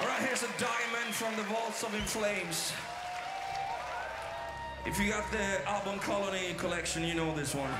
All right, here's a diamond from the vaults of In Flames. If you got the album Colony collection, you know this one.